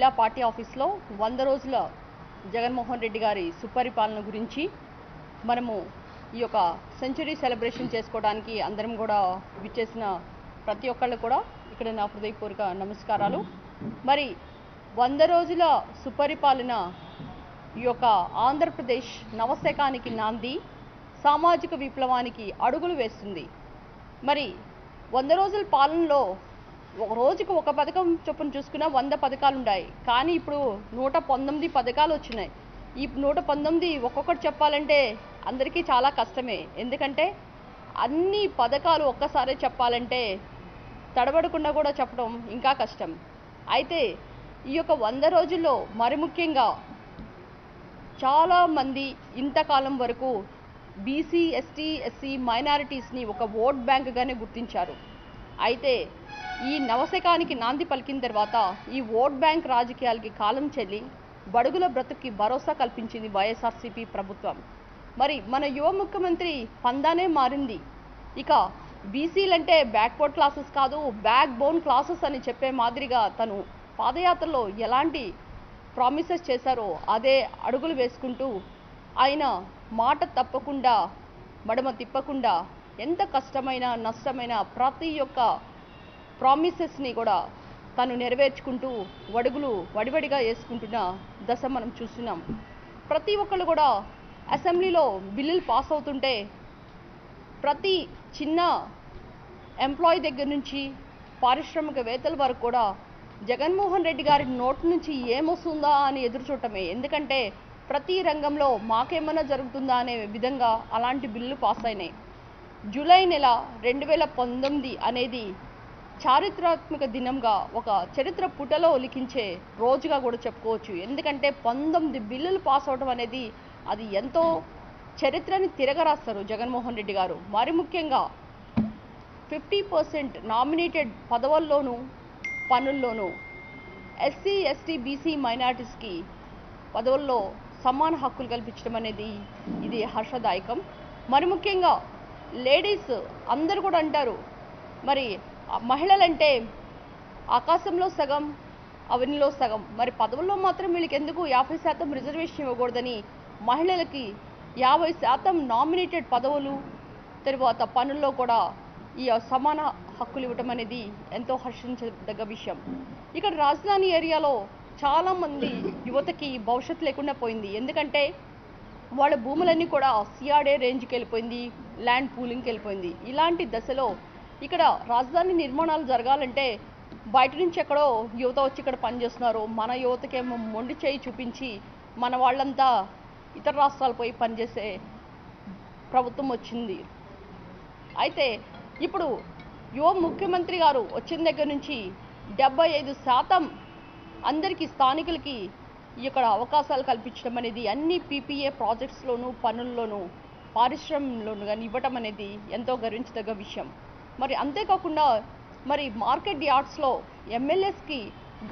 జిల్లా పార్టీ ఆఫీస్లో వంద రోజుల జగన్మోహన్ రెడ్డి గారి సుపరిపాలన గురించి మనము ఈ యొక్క సెంచరీ సెలబ్రేషన్ చేసుకోవడానికి అందరం కూడా విచ్చేసిన ప్రతి ఒక్కళ్ళు కూడా ఇక్కడ నా హృదయపూర్వక నమస్కారాలు. మరి వంద రోజుల సుపరిపాలన ఈ యొక్క ఆంధ్రప్రదేశ్ నవశకానికి నాంది సామాజిక విప్లవానికి అడుగులు వేస్తుంది. మరి వంద రోజుల పాలనలో ఒక రోజుకు ఒక పథకం చొప్పున చూసుకున్నా వంద పథకాలు ఉన్నాయి కానీ ఇప్పుడు నూట పంతొమ్మిది పథకాలు వచ్చినాయి. ఈ నూట పంతొమ్మిది ఒక్కొక్కటి చెప్పాలంటే అందరికీ చాలా కష్టమే. ఎందుకంటే అన్ని పథకాలు ఒక్కసారే చెప్పాలంటే తడబడకుండా కూడా చెప్పడం ఇంకా కష్టం. అయితే ఈ యొక్క వంద రోజుల్లో మరి ముఖ్యంగా చాలామంది ఇంతకాలం వరకు బీసీ ఎస్టీ ఎస్సీ మైనారిటీస్ని ఒక ఓట్ బ్యాంక్గానే గుర్తించారు. అయితే ఈ నవశకానికి నాంది పలికిన తర్వాత ఈ ఓట్ బ్యాంక్ రాజకీయాలకి కాలం చెల్లి బడుగుల బ్రతుక్కి భరోసా కల్పించింది వైఎస్ఆర్సీపీ ప్రభుత్వం. మరి మన యువ ముఖ్యమంత్రి పందానే మారింది. ఇక బీసీలంటే బ్యాక్వర్డ్ క్లాసెస్ కాదు బ్యాక్ బోన్ క్లాసెస్ అని చెప్పే మాదిరిగా తను పాదయాత్రలో ఎలాంటి ప్రామిసెస్ చేశారో అదే అడుగులు వేసుకుంటూ ఆయన మాట తప్పకుండా మడమ తిప్పకుండా ఎంత కష్టమైన నష్టమైన ప్రతి ఒక్క ప్రామిసెస్ని కూడా తను నెరవేర్చుకుంటూ వడుగులు వడివడిగా వేసుకుంటున్న దశ మనం చూస్తున్నాం. ప్రతి ఒక్కళ్ళు కూడా అసెంబ్లీలో బిల్లులు పాస్ అవుతుంటే ప్రతి చిన్న ఎంప్లాయీ దగ్గర నుంచి పారిశ్రామికవేత్తల వరకు కూడా జగన్మోహన్ రెడ్డి గారి నోటి నుంచి ఏమొస్తుందా అని ఎదురు చూడటమే. ఎందుకంటే ప్రతి రంగంలో మాకేమైనా జరుగుతుందా అనే విధంగా అలాంటి బిల్లు పాస్ అయినాయి. జూలై నెల రెండు వేల పంతొమ్మిది అనేది చారిత్రాత్మక దినంగా ఒక చరిత్ర పుటలో ఒలికించే రోజుగా కూడా చెప్పుకోవచ్చు. ఎందుకంటే పంతొమ్మిది బిల్లులు పాస్ అవడం అనేది అది ఎంతో చరిత్రని తిరగరాస్తారు జగన్మోహన్ రెడ్డి గారు. మరి ముఖ్యంగా ఫిఫ్టీ పర్సెంట్ నామినేటెడ్ పదవుల్లోనూ పనుల్లోనూ ఎస్సీ ఎస్టీ బీసీ మైనారిటీస్కి పదవుల్లో సమాన హక్కులు కల్పించడం అనేది ఇది హర్షదాయకం. మరి ముఖ్యంగా లేడీస్ అందరు కూడా అంటారు మరి మహిళలంటే ఆకాశంలో సగం అవనిలో సగం. మరి పదవుల్లో మాత్రం వీళ్ళకి ఎందుకు యాభై శాతం రిజర్వేషన్ ఇవ్వకూడదని మహిళలకి యాభై శాతం నామినేటెడ్ పదవులు తర్వాత పనుల్లో కూడా ఈ సమాన హక్కులు ఇవ్వటం అనేది ఎంతో హర్షించదగ్గ విషయం. ఇక్కడ రాజధాని ఏరియాలో చాలామంది యువతకి భవిష్యత్తు లేకుండా పోయింది. ఎందుకంటే వాళ్ళ భూములన్నీ కూడా సిఆర్డే రేంజ్కి వెళ్ళిపోయింది ల్యాండ్ పూలింగ్కి వెళ్ళిపోయింది. ఇలాంటి దశలో ఇక్కడ రాజధాని నిర్మాణాలు జరగాలంటే బయట నుంచి ఎక్కడో యువత వచ్చి ఇక్కడ పనిచేస్తున్నారు. మన యువతకేమో మొండి చేయి చూపించి మన వాళ్ళంతా ఇతర రాష్ట్రాలు పోయి పనిచేసే ప్రభుత్వం వచ్చింది. అయితే ఇప్పుడు యువ ముఖ్యమంత్రి గారు వచ్చిన దగ్గర నుంచి డెబ్బై ఐదు శాతం అందరికీ స్థానికులకి ఇక్కడ అవకాశాలు కల్పించడం అనేది అన్ని పీపీఏ ప్రాజెక్ట్స్లోనూ పనుల్లోనూ పారిశ్రమంలోనూ కానీ ఇవ్వటం అనేది ఎంతో గర్వించదగ్గ విషయం. మరి అంతేకాకుండా మరి మార్కెట్ యార్డ్స్లో ఎమ్మెల్యేస్కి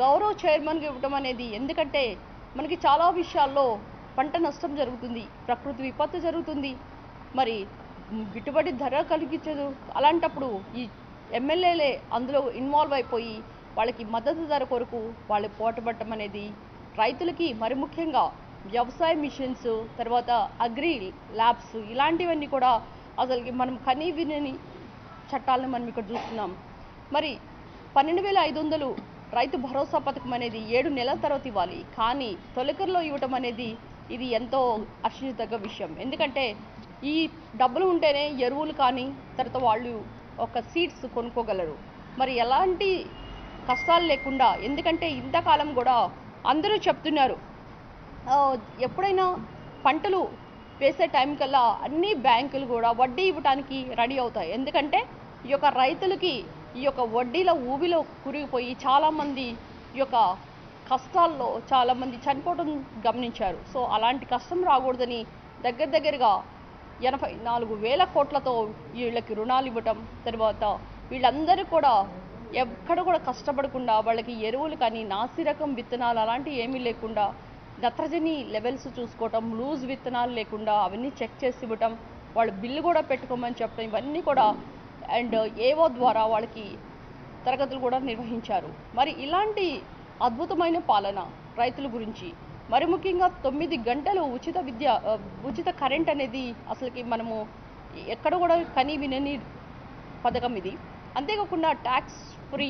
గౌరవ చైర్మన్గా ఇవ్వటం అనేది ఎందుకంటే మనకి చాలా విషయాల్లో పంట నష్టం జరుగుతుంది ప్రకృతి విపత్తు జరుగుతుంది. మరి గిట్టుబడి ధర కలిగించదు. అలాంటప్పుడు ఈ ఎమ్మెల్యేలే అందులో ఇన్వాల్వ్ అయిపోయి వాళ్ళకి మద్దతు ధర కొరకు వాళ్ళు పోటపడటం అనేది రైతులకి మరి ముఖ్యంగా వ్యవసాయ మిషన్స్ తర్వాత అగ్రి ల్యాబ్స్ ఇలాంటివన్నీ కూడా అసలుకి మనం కనీ వినని చట్టాలను మనం ఇక్కడ చూస్తున్నాం. మరి పన్నెండు వేల ఐదు వందలు రైతు భరోసా పథకం అనేది ఏడు నెలల తర్వాత ఇవ్వాలి. కానీ తొలకరిలో ఇవ్వటం అనేది ఇది ఎంతో హర్షించదగ్గ విషయం. ఎందుకంటే ఈ డబ్బులు ఉంటేనే ఎరువులు కానీ తర్వాత వాళ్ళు ఒక సీడ్స్ కొనుక్కోగలరు. మరి ఎలాంటి కష్టాలు లేకుండా ఎందుకంటే ఇంతకాలం కూడా అందరూ చెప్తున్నారు ఎప్పుడైనా పంటలు వేసే టైం కల్లా అన్ని బ్యాంకులు కూడా వడ్డీ ఇవ్వడానికి రెడీ అవుతాయి. ఎందుకంటే ఈ యొక్క రైతులకి ఈ యొక్క వడ్డీల ఊబిలో కురిగిపోయి చాలామంది ఈ యొక్క కష్టాల్లో చాలామంది చనిపోవడం గమనించారు. సో అలాంటి కష్టం రాకూడదని దగ్గర దగ్గరగా ఎనభై నాలుగు వేల కోట్లతో వీళ్ళకి రుణాలు ఇవ్వటం తర్వాత వీళ్ళందరూ కూడా ఎక్కడ కూడా కష్టపడకుండా వాళ్ళకి ఎరువులు కానీ నాసిరకం విత్తనాలు అలాంటివి ఏమీ లేకుండా నత్రజని లెవెల్స్ చూసుకోవటం లూజ్ విత్తనాలు లేకుండా అవన్నీ చెక్ చేసి ఇవ్వటం వాళ్ళు బిల్లు కూడా పెట్టుకోమని చెప్పడం ఇవన్నీ కూడా అండ్ ఏవో ద్వారా వాళ్ళకి తరగతులు కూడా నిర్వహించారు. మరి ఇలాంటి అద్భుతమైన పాలన రైతుల గురించి మరి ముఖ్యంగా తొమ్మిది గంటలు ఉచిత విద్య ఉచిత కరెంట్ అనేది అసలుకి మనము ఎక్కడ కూడా కని వినని పథకం ఇది. అంతేకాకుండా ట్యాక్స్ ఫ్రీ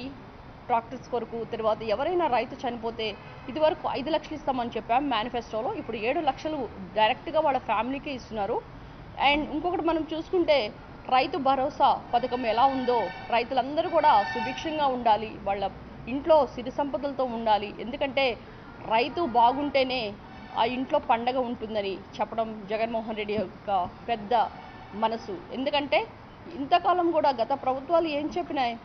ట్రాక్టర్స్ కొరకు తర్వాత ఎవరైనా రైతు చనిపోతే ఇదివరకు ఐదు లక్షలు ఇస్తామని చెప్పాం మేనిఫెస్టోలో ఇప్పుడు ఏడు లక్షలు డైరెక్ట్గా వాళ్ళ ఫ్యామిలీకే ఇస్తున్నారు. అండ్ ఇంకొకటి మనం చూసుకుంటే రైతు భరోసా పథకం ఎలా ఉందో రైతులందరూ కూడా సుభిక్షంగా ఉండాలి వాళ్ళ ఇంట్లో సిరి సంపదలతో ఉండాలి. ఎందుకంటే రైతు బాగుంటేనే ఆ ఇంట్లో పండగ ఉంటుందని చెప్పడం జగన్మోహన్ రెడ్డి యొక్క పెద్ద మనసు. ఎందుకంటే ఇంతకాలం కూడా గత ప్రభుత్వాలు ఏం చెప్పినాయి?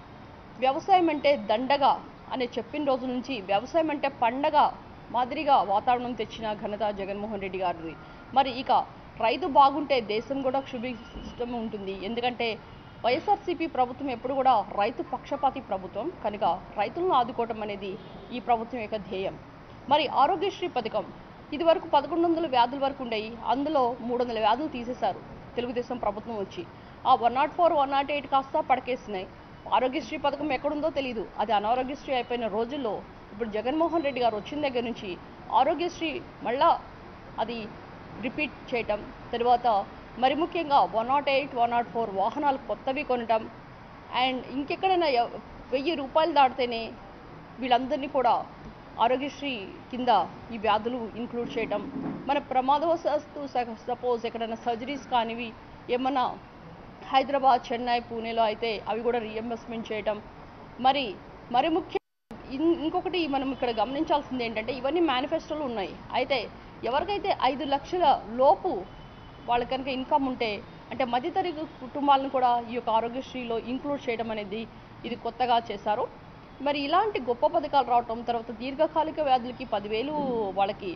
వ్యవసాయం అంటే దండగా అని చెప్పిన రోజు నుంచి వ్యవసాయం అంటే పండగ మాదిరిగా వాతావరణం తెచ్చిన ఘనత జగన్మోహన్ రెడ్డి గారిది. మరి ఇక రైతు బాగుంటే దేశం కూడా క్షుభిష్టం ఉంటుంది. ఎందుకంటే వైఎస్ఆర్సీపీ ప్రభుత్వం ఎప్పుడు కూడా రైతు పక్షపాతి ప్రభుత్వం కనుక రైతులను ఆదుకోవటం అనేది ఈ ప్రభుత్వం యొక్క ధ్యేయం. మరి ఆరోగ్యశ్రీ పథకం ఇది వరకు పదకొండు వందల వ్యాధుల వరకు ఉండేవి అందులో మూడు వందల వ్యాధులు తీసేశారు. తెలుగుదేశం ప్రభుత్వం వచ్చి. ఆ one not four one not eight కాస్త పడకేసినాయి. ఆరోగ్యశ్రీ పథకం ఎక్కడుందో తెలియదు అది అనారోగ్యశ్రీ అయిపోయిన రోజుల్లో ఇప్పుడు జగన్మోహన్ రెడ్డి గారు వచ్చిన దగ్గర నుంచి ఆరోగ్యశ్రీ మళ్ళా అది రిపీట్ చేయటం తర్వాత మరి ముఖ్యంగా one not eight one not four వాహనాలు కొత్తవి కొనటం అండ్ ఇంకెక్కడైనా వెయ్యి రూపాయలు దాటితేనే వీళ్ళందరినీ కూడా ఆరోగ్యశ్రీ కింద ఈ వ్యాధులు ఇంక్లూడ్ చేయటం. మన ప్రమాదవశాస్తు సపోజ్ ఎక్కడైనా సర్జరీస్ కానివి ఏమన్నా హైదరాబాద్ చెన్నై పూణేలో అయితే అవి కూడా రీఎంబర్స్మెంట్ చేయటం. మరి మరి ముఖ్య ఇంకొకటి మనం ఇక్కడ గమనించాల్సింది ఏంటంటే ఇవన్నీ మేనిఫెస్టోలు ఉన్నాయి. అయితే ఎవరికైతే ఐదు లక్షల లోపు వాళ్ళ కనుక ఇన్కమ్ ఉంటే అంటే మధ్యతరగతి కుటుంబాలను కూడా ఈ యొక్క ఆరోగ్యశ్రీలో ఇంక్లూడ్ చేయడం అనేది ఇది కొత్తగా చేశారు. మరి ఇలాంటి గొప్ప పథకాలు రావటం తర్వాత దీర్ఘకాలిక వ్యాధులకి పదివేలు వాళ్ళకి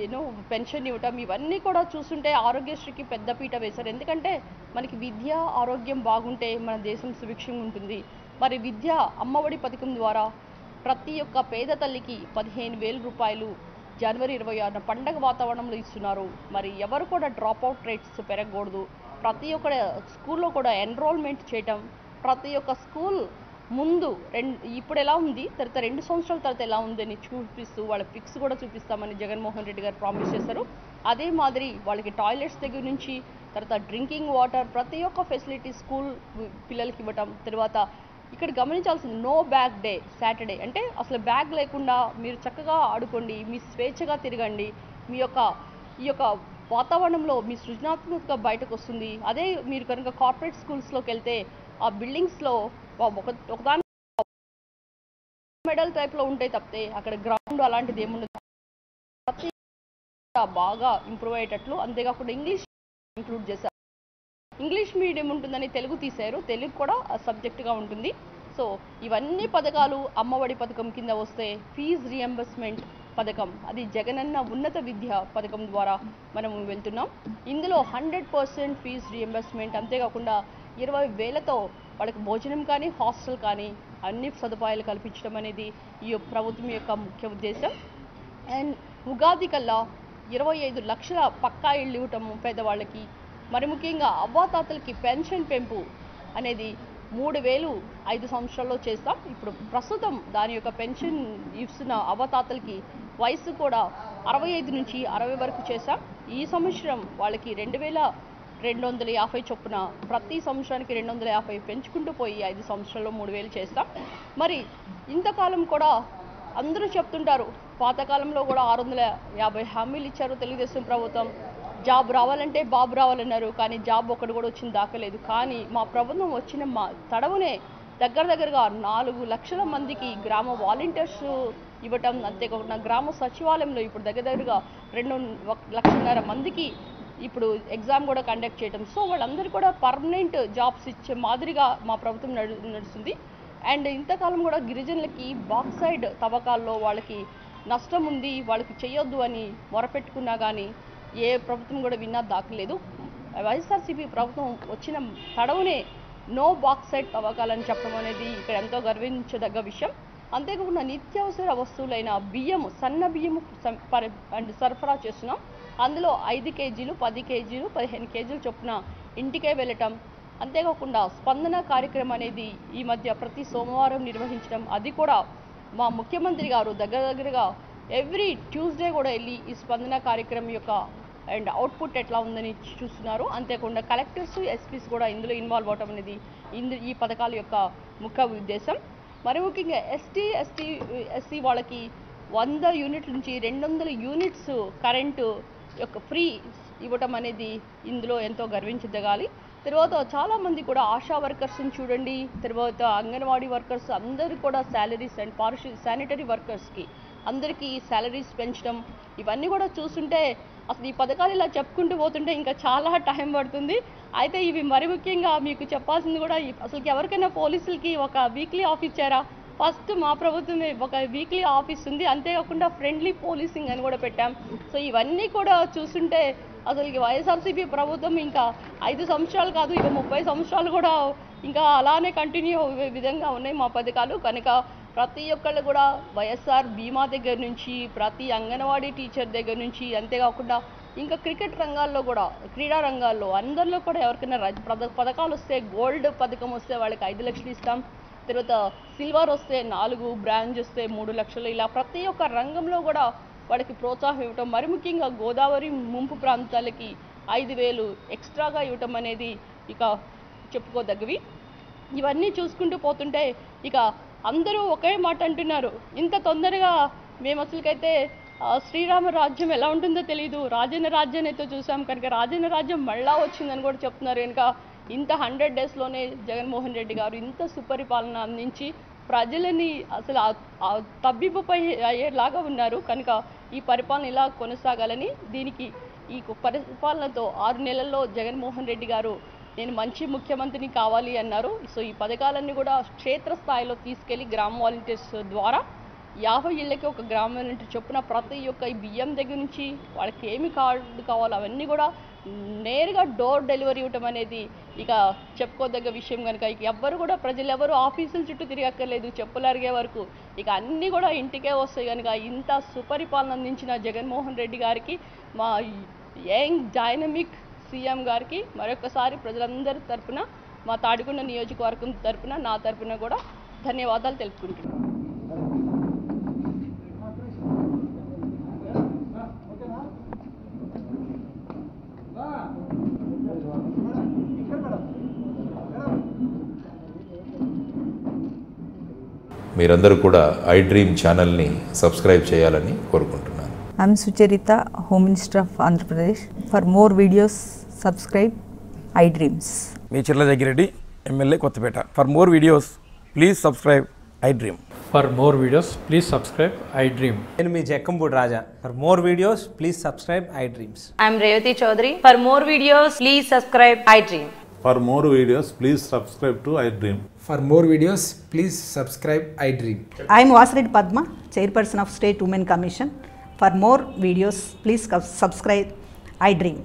యూనో పెన్షన్ ఇవ్వటం ఇవన్నీ కూడా చూస్తుంటే ఆరోగ్యశ్రీకి పెద్దపీట వేశారు. ఎందుకంటే మనకి విద్య ఆరోగ్యం బాగుంటే మన దేశం సుభిక్షంగా ఉంటుంది. మరి విద్య అమ్మఒడి పథకం ద్వారా ప్రతి ఒక్క పేద తల్లికి పదిహేను వేల రూపాయలు జనవరి ఇరవై ఆరున పండగ వాతావరణంలో ఇస్తున్నారు. మరి ఎవరు కూడా డ్రాప్ అవుట్ రేట్స్ పెరగకూడదు. ప్రతి ఒక్క స్కూల్లో కూడా ఎన్రోల్మెంట్ చేయటం ప్రతి ఒక్క స్కూల్ ముందు రెండు ఇప్పుడు ఎలా ఉంది? తర్వాత రెండు సంవత్సరాల తర్వాత ఎలా ఉందని చూపిస్తూ వాళ్ళ పిక్స్ కూడా చూపిస్తామని జగన్మోహన్ రెడ్డి గారు ప్రామిస్ చేశారు. అదే మాదిరి వాళ్ళకి టాయిలెట్స్ దగ్గర నుంచి తర్వాత డ్రింకింగ్ వాటర్ ప్రతి ఒక్క ఫెసిలిటీ స్కూల్ పిల్లలకి ఇవ్వటం తర్వాత ఇక్కడ గమనించాల్సింది నో బ్యాగ్ డే సాటర్డే అంటే అసలు బ్యాగ్ లేకుండా మీరు చక్కగా ఆడుకోండి మీ స్వేచ్ఛగా తిరగండి మీ యొక్క ఈ యొక్క వాతావరణంలో మీ సృజనాత్మకత బయటకు వస్తుంది అదే మీరు కనుక కార్పొరేట్ స్కూల్స్లోకి వెళ్తే ఆ బిల్డింగ్స్లో ఒక ఒకదాని మెడల్ టైప్లో ఉంటాయి తప్పితే అక్కడ గ్రౌండ్ అలాంటిది ఏముండదు. ప్రతి బాగా ఇంప్రూవ్ అయ్యేటట్లు అంతేకాకుండా ఇంగ్లీష్ ఇంక్లూడ్ చేశారు. ఇంగ్లీష్ మీడియం ఉంటుందని తెలుగు తీశారు. తెలుగు కూడా సబ్జెక్టుగా ఉంటుంది. సో ఇవన్నీ పథకాలు అమ్మఒడి పథకం కింద వస్తే ఫీజ్ రియంబర్స్మెంట్ పథకం అది జగనన్న ఉన్నత విద్య పథకం ద్వారా మనం వెళ్తున్నాం. ఇందులో హండ్రెడ్ పర్సెంట్ ఫీజ్ రియంబర్స్మెంట్ అంతేకాకుండా ఇరవై వేలతో వాళ్ళకి భోజనం కానీ హాస్టల్ కానీ అన్ని సదుపాయాలు కల్పించడం అనేది ఈ ప్రభుత్వం యొక్క ముఖ్య ఉద్దేశం. అండ్ ఉగాది కల్లా ఇరవై ఐదు లక్షల పక్కా ఇళ్ళు ఇవ్వటం పేదవాళ్ళకి మరి ముఖ్యంగా అవ్వాతాతలకి పెన్షన్ పెంపు అనేది మూడు వేలు ఐదు సంవత్సరాల్లో చేస్తాం. ఇప్పుడు ప్రస్తుతం దాని యొక్క పెన్షన్ ఇస్తున్న అవ్వతాతలకి వయసు కూడా అరవై ఐదు నుంచి అరవై వరకు చేశాం ఈ సంవత్సరం వాళ్ళకి రెండు వేల రెండు వందల యాభై చొప్పున ప్రతి సంవత్సరానికి రెండు వందల యాభై పెంచుకుంటూ పోయి ఐదు సంవత్సరాల్లో మూడు వేలు చేస్తాం. మరి ఇంతకాలం కూడా అందరూ చెప్తుంటారు పాతకాలంలో కూడా ఆరు వందల యాభై హామీలు ఇచ్చారు తెలుగుదేశం ప్రభుత్వం. జాబ్ రావాలంటే బాబు రావాలన్నారు కానీ జాబ్ ఒకటి కూడా వచ్చింది దాకలేదు కానీ మా ప్రభుత్వం వచ్చిన మా తడవునే దగ్గర దగ్గరగా నాలుగు లక్షల మందికి గ్రామ వాలంటీర్స్ ఇవ్వటం అంతేకాకుండా గ్రామ సచివాలయంలో ఇప్పుడు దగ్గర దగ్గరగా రెండు లక్షన్నర మందికి ఇప్పుడు ఎగ్జామ్ కూడా కండక్ట్ చేయటం. సో వాళ్ళందరూ కూడా పర్మనెంట్ జాబ్స్ ఇచ్చే మాదిరిగా మా ప్రభుత్వం నడు నడుస్తుంది. అండ్ ఇంతకాలం కూడా గిరిజనులకి బాక్సైడ్ తవ్వకాల్లో వాళ్ళకి నష్టం ఉంది వాళ్ళకి చేయొద్దు అని మొరపెట్టుకున్నా కానీ ఏ ప్రభుత్వం కూడా విన్నా దాఖలేదు. వైఎస్ఆర్సీపీ ప్రభుత్వం వచ్చిన తడవునే నో బాక్సైడ్ తవ్వకాలని చెప్పడం అనేది ఇక్కడ ఎంతో గర్వించదగ్గ విషయం. అంతేకాకుండా నిత్యావసర వస్తువులైన బియ్యము సన్న బియ్యము అండ్ సరఫరా చేస్తున్నాం. అందులో ఐదు కేజీలు పది కేజీలు పదిహేను కేజీలు చొప్పున ఇంటికే వెళ్ళటం. అంతేకాకుండా స్పందన కార్యక్రమం అనేది ఈ మధ్య ప్రతి సోమవారం నిర్వహించడం. అది కూడా మా ముఖ్యమంత్రి గారు దగ్గర దగ్గరగా ఎవ్రీ ట్యూస్డే కూడా వెళ్ళి ఈ స్పందన కార్యక్రమం యొక్క అండ్ అవుట్పుట్ ఎట్లా ఉందని చూస్తున్నారు. అంతేకాకుండా కలెక్టర్స్ ఎస్పీస్ కూడా ఇందులో ఇన్వాల్వ్ అవటం అనేది ఇందు ఈ పథకాల యొక్క ముఖ్య ఉద్దేశం. మరి ముఖ్యంగా ఎస్టీ ఎస్టీ ఎస్సీ వాళ్ళకి వంద యూనిట్ల నుంచి రెండు వందల యూనిట్స్ కరెంటు యొక్క ఫ్రీ ఇవ్వటం అనేది ఇందులో ఎంతో గర్వించదగాలి. తర్వాత చాలామంది కూడా ఆశా వర్కర్స్ని చూడండి. తర్వాత అంగన్వాడీ వర్కర్స్ అందరూ కూడా శాలరీస్ అండ్ పారిశు శానిటరీ వర్కర్స్కి అందరికీ శాలరీస్ పెంచడం ఇవన్నీ కూడా చూస్తుంటే అసలు ఈ పథకాలు ఇలా చెప్పుకుంటూ పోతుంటే ఇంకా చాలా టైం పడుతుంది. అయితే ఇవి మరి ముఖ్యంగా మీకు చెప్పాల్సింది కూడా అసలు ఎవరికైనా పోలీసులకి ఒక వీక్లీ ఆఫ్ ఇచ్చారా? ఫస్ట్ మా ప్రభుత్వమే ఒక వీక్లీ ఆఫీస్ ఉంది. అంతేకాకుండా ఫ్రెండ్లీ పోలీసింగ్ అని కూడా పెట్టాం. సో ఇవన్నీ కూడా చూస్తుంటే అసలు వైఎస్ఆర్సీపీ ప్రభుత్వం ఇంకా ఐదు సంవత్సరాలు కాదు ఇక ముప్పై సంవత్సరాలు కూడా ఇంకా అలానే కంటిన్యూ అయ్యే విధంగా ఉన్నాయి మా పథకాలు. కనుక ప్రతి ఒక్కళ్ళు కూడా వైఎస్ఆర్ బీమా దగ్గర నుంచి ప్రతి అంగన్వాడీ టీచర్ దగ్గర నుంచి అంతేకాకుండా ఇంకా క్రికెట్ రంగాల్లో కూడా క్రీడా రంగాల్లో అందరిలో కూడా ఎవరికైనా పథకాలు వస్తే గోల్డ్ పథకం వస్తే వాళ్ళకి ఐదు లక్షలు ఇస్తాం. తర్వాత సిల్వర్ వస్తే నాలుగు బ్రాంజ్ వస్తే మూడు లక్షలు. ఇలా ప్రతి ఒక్క రంగంలో కూడా వాళ్ళకి ప్రోత్సాహం ఇవ్వటం. మరి ముఖ్యంగా గోదావరి ముంపు ప్రాంతాలకి ఐదు వేలు ఎక్స్ట్రాగా ఇవ్వటం అనేది ఇక చెప్పుకోదగ్గవి. ఇవన్నీ చూసుకుంటూ పోతుంటే ఇక అందరూ ఒకే మాట అంటున్నారు. ఇంత తొందరగా మేము అసలుకైతే శ్రీరామ రాజ్యం ఎలా ఉంటుందో తెలియదు రాజన్న రాజ్యాన్ని అయితే చూసాం కనుక రాజన్న రాజ్యం మళ్ళా వచ్చిందని కూడా చెప్తున్నారు కనుక ఇంత హండ్రెడ్ డేస్లోనే జగన్మోహన్ రెడ్డి గారు ఇంత సుపరిపాలన అందించి ప్రజలని అసలు తబ్బిబ్బుపై అయ్యేలాగా ఉన్నారు. కనుక ఈ పరిపాలన ఇలా కొనసాగాలని దీనికి ఈ పరిపాలనతో ఆరు నెలల్లో జగన్మోహన్ రెడ్డి గారు నేను మంచి ముఖ్యమంత్రిని కావాలి అన్నారు. సో ఈ పథకాలన్నీ కూడా క్షేత్రస్థాయిలో తీసుకెళ్ళి గ్రామ వాలంటీర్స్ ద్వారా యాభై ఇళ్ళకి ఒక గ్రామ వాలంటీర్ చొప్పున ప్రతి ఒక్క బియ్యం దగ్గర నుంచి వాళ్ళకి ఏమి కార్డు కావాలో అవన్నీ కూడా నేరుగా డోర్ డెలివరీ ఇవ్వటం అనేది ఇక చెప్పుకోదగ్గ విషయం కనుక. ఇక ఎవ్వరు కూడా ప్రజలు ఎవరు ఆఫీసుల చుట్టూ తిరగక్కర్లేదు. చెప్పులు అరిగే వరకు ఇక అన్నీ కూడా ఇంటికే వస్తాయి కనుక. ఇంత సుపరిపాలన అందించిన జగన్మోహన్ రెడ్డి గారికి మా యంగ్ డైనమిక్ సీఎం గారికి మరొకసారి ప్రజలందరి తరపున మా తాడికొండ నియోజకవర్గం తరపున నా తరపున కూడా ధన్యవాదాలు తెలుపుకుంటున్నాను మీరందరూ కూడా ఐ డ్రీమ్ ఛానల్ని సబ్స్క్రైబ్ చేయాలని కోరుకుంటున్నాను I'm Sucharita, Home Minister of Andhra Pradesh. For more videos, subscribe iDreams. Me Chirla Jaggireddy MLA Kothapeta for more videos please subscribe I Dream For more videos, please subscribe I Dream. నేను మీ Jakkampudi Raja for more videos please subscribe I Dreams I'm Revati Chaudhary. For more videos, please subscribe iDream. For more videos, please subscribe to iDream. For more videos, please subscribe iDream. I am Vasireddy Padma, Chairperson of State Women Commission. For more videos, please subscribe iDream.